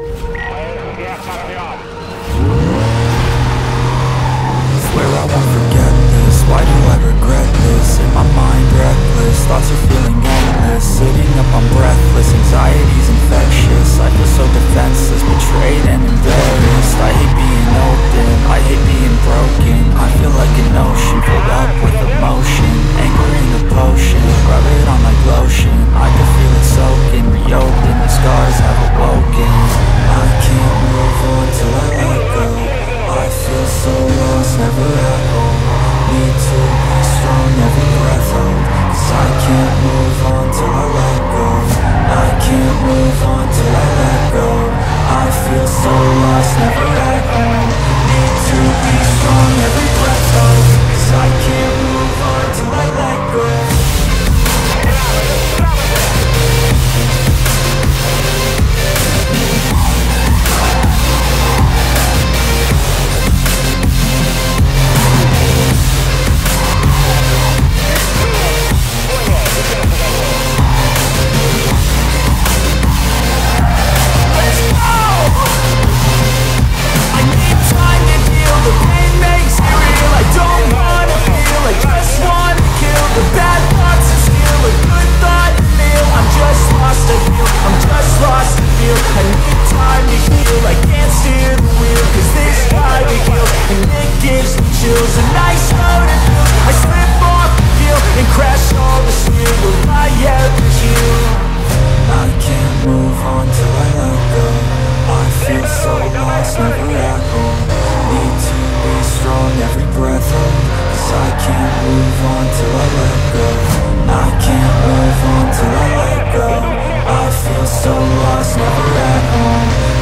Oh, yeah, fuck me off.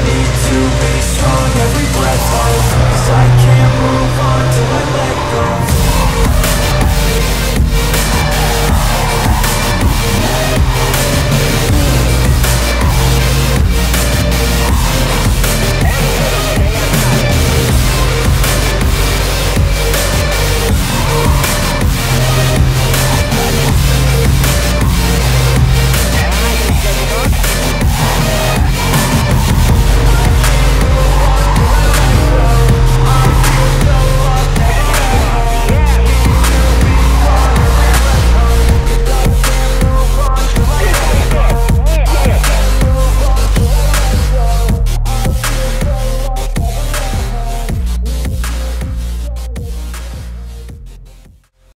need to be strong. Every breath